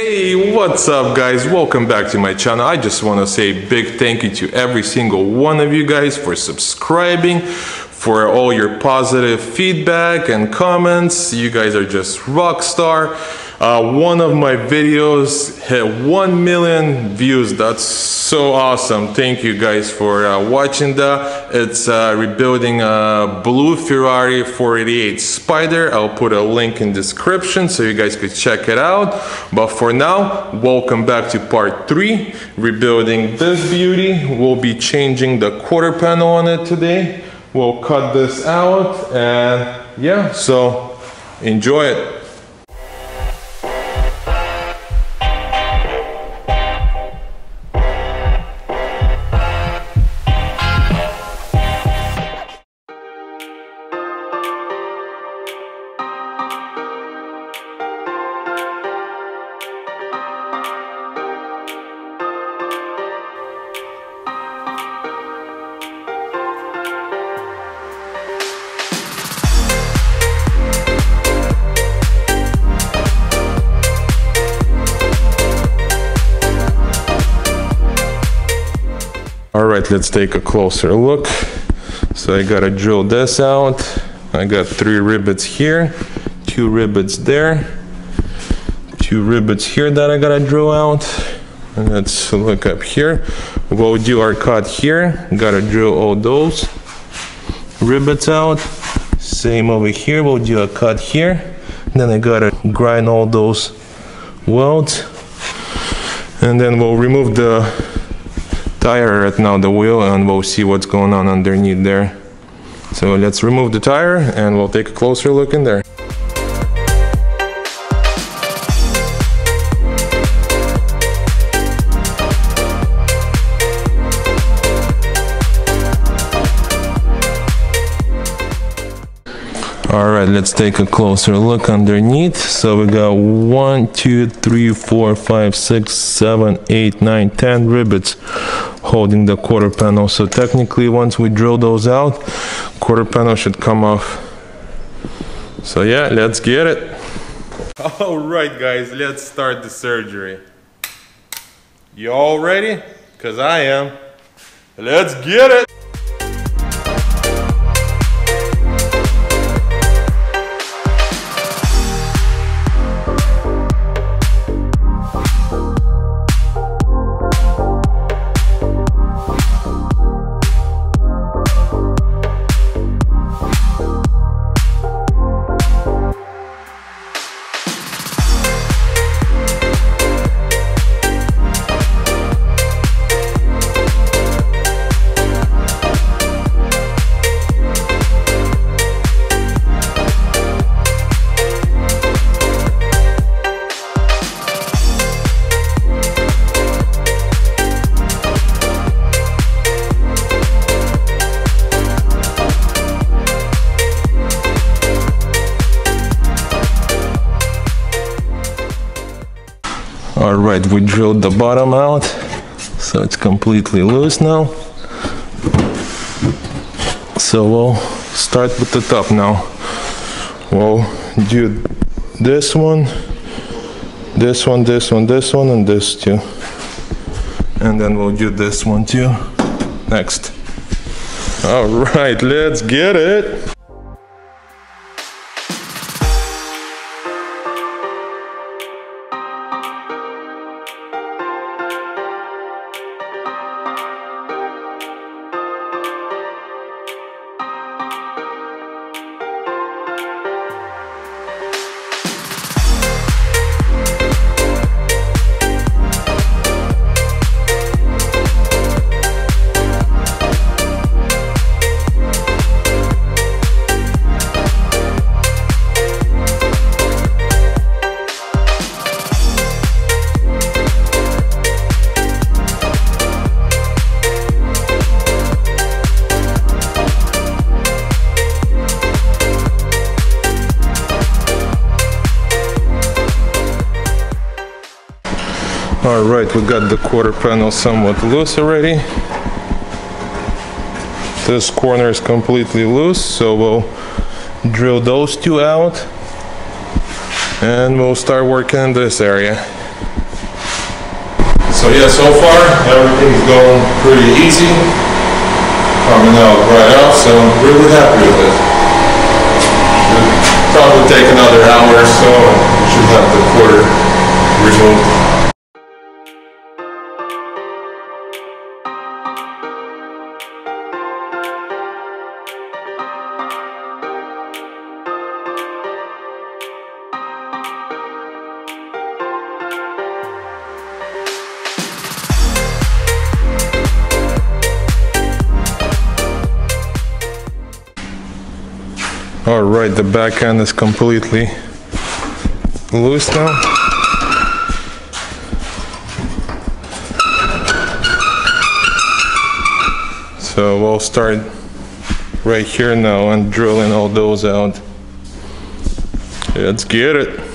Hey, what's up, guys? Welcome back to my channel. I just want to say big thank you to every single one of you guys for subscribing, for all your positive feedback and comments. You guys are just rock star. Uh, one of my videos hit 1 million views. That's so awesome. Thank you guys for uh, watching that. It's uh, rebuilding a blue Ferrari 488 Spider. I'll put a link in description so you guys could check it out. But for now, welcome back to part 3, rebuilding this beauty. We'll be changing the quarter panel on it today. We'll cut this out and yeah, so enjoy it. All right, let's take a closer look. So I gotta drill this out. I got three rivets here, two rivets there, two rivets here that I gotta drill out. And let's look up here. We'll do our cut here. Gotta drill all those rivets out. Same over here, we'll do a cut here. Then I gotta grind all those welds. And then we'll remove the tire right now, the wheel, and we'll see what's going on underneath there. So let's remove the tire and we'll take a closer look in there. All right, let's take a closer look underneath. So we got one, two, three, four, five, six, seven, eight, nine, ten rivets holding the quarter panel. So technically, once we drill those out, quarter panel should come off. So yeah, let's get it. All right, guys, let's start the surgery. You all ready? Cause I am. Let's get it. We drilled the bottom out, so it's completely loose now. So we'll start with the top now. We'll do this one, this one, this one, this one, and this too. And then we'll do this one too next. All right, let's get it. All right, we got the quarter panel somewhat loose already. This corner is completely loose, so we'll drill those two out and we'll start working in this area. So yeah, so far everything's going pretty easy, coming out right off. So I'm really happy with it. Should probably take another hour or so, and we should have the quarter removed. All right, the back end is completely loose now. So we'll start right here now and drilling all those out. Let's get it.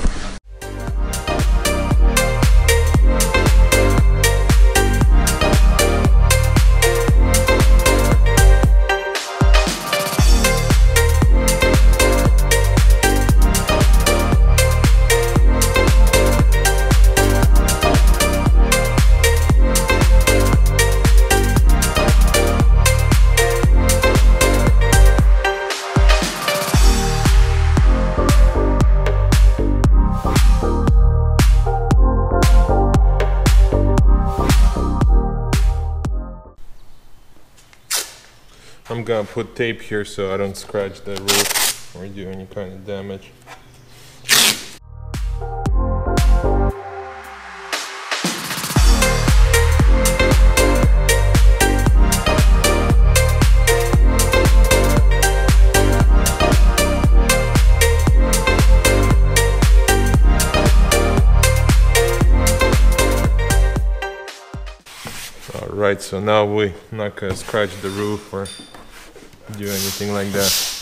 I'm gonna put tape here so I don't scratch the roof or do any kind of damage. Alright, so now we're not gonna scratch the roof or do anything like that.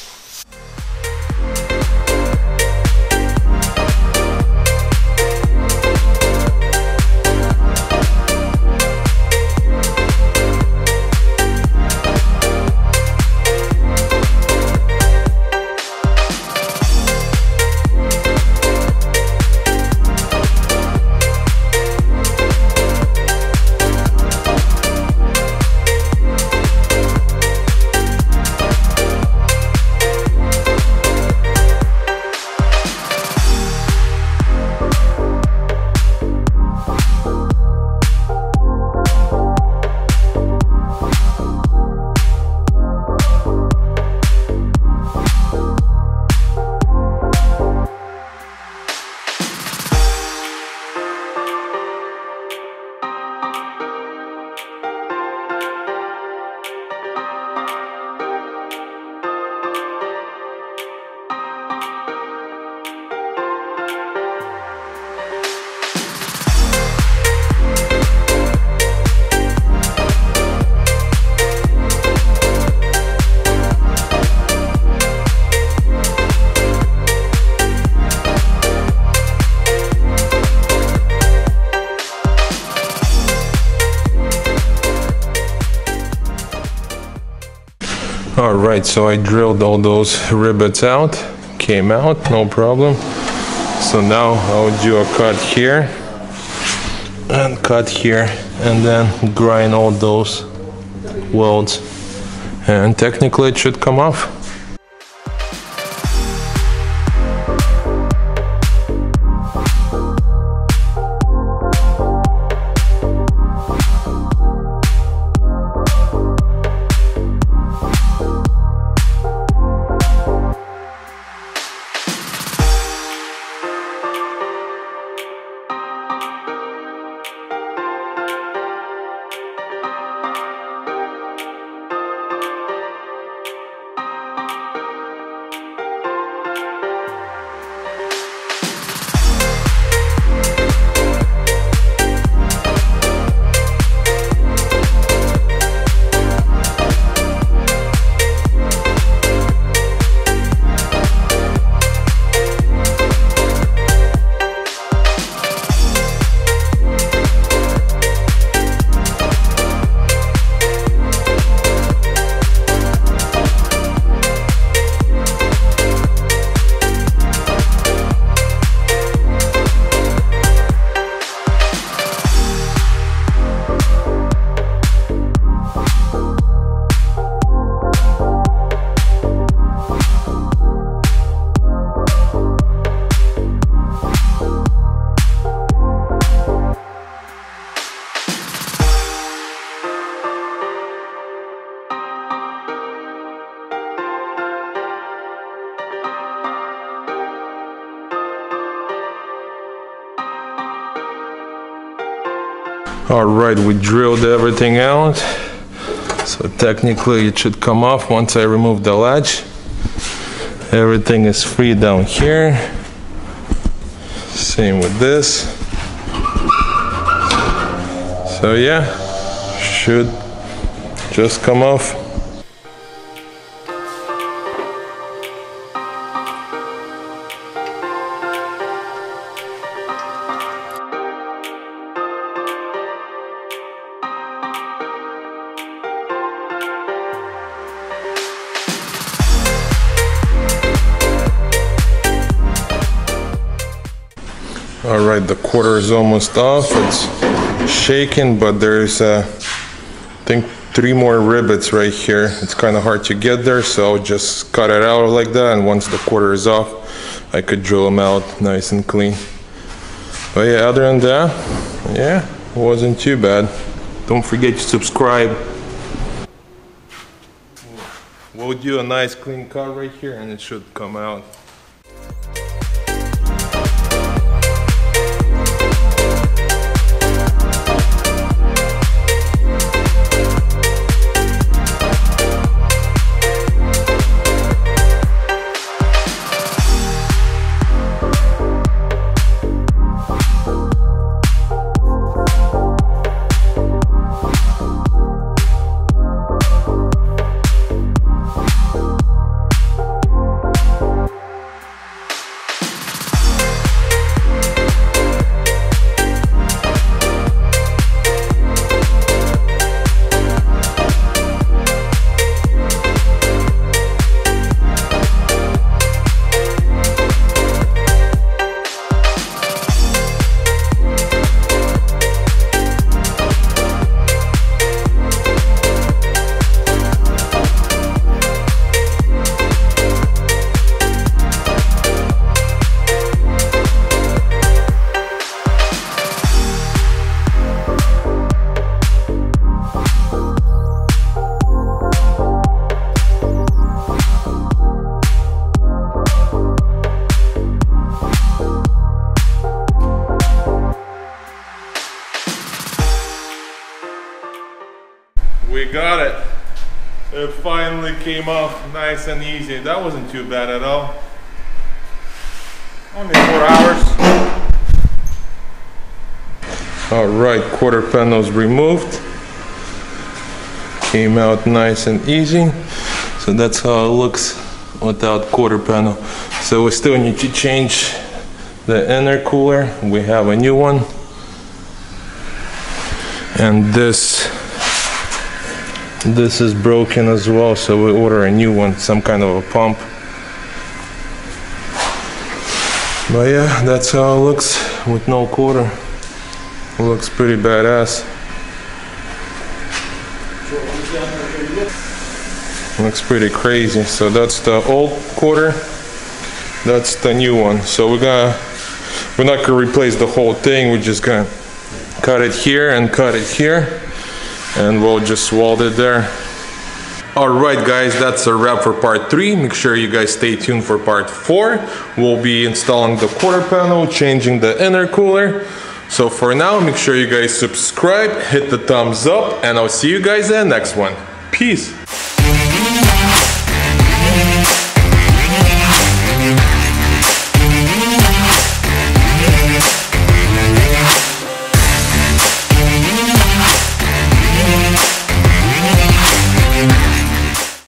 Right, so I drilled all those rivets out, came out, no problem. So now I'll do a cut here and cut here and then grind all those welds and technically it should come off. All right, we drilled everything out. So technically it should come off once I remove the latch. Everything is free down here. Same with this. So yeah, should just come off. Right, the quarter is almost off. It's shaking, but there's, I think, three more rivets right here. It's kind of hard to get there, so just cut it out like that. And once the quarter is off, I could drill them out nice and clean. But yeah, other than that, yeah, wasn't too bad. Don't forget to subscribe. We'll do a nice clean cut right here, and it should come out. Came off nice and easy. That wasn't too bad at all. Only four hours. All right, quarter panels removed. Came out nice and easy. So that's how it looks without quarter panel. So we still need to change the intercooler. We have a new one. And this this is broken as well, so we order a new one, some kind of a pump. But yeah, that's how it looks with no quarter. Looks pretty badass. Looks pretty crazy. So that's the old quarter. That's the new one. So we're gonna we're not gonna replace the whole thing. We're just gonna cut it here and cut it here and we'll just weld it there. Alright guys, that's a wrap for part 3. Make sure you guys stay tuned for part 4. We'll be installing the quarter panel, changing the intercooler. So for now, make sure you guys subscribe, hit the thumbs up, and I'll see you guys in the next one. Peace!